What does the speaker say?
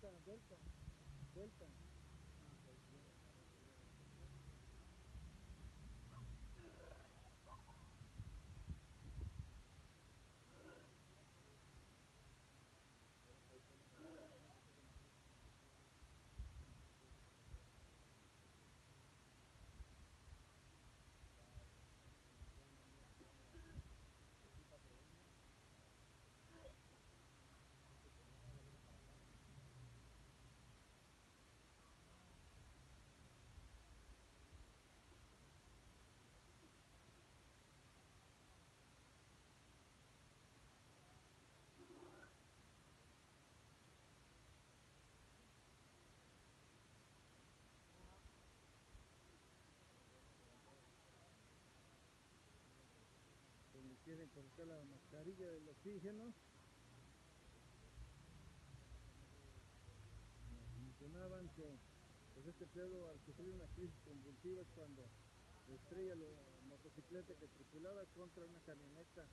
Delta, Delta, Delta. Quieren colocar la mascarilla del oxígeno. Mencionaban que pues este pedo al sufrir una crisis convulsiva es cuando estrella la motocicleta que tripulaba contra una camioneta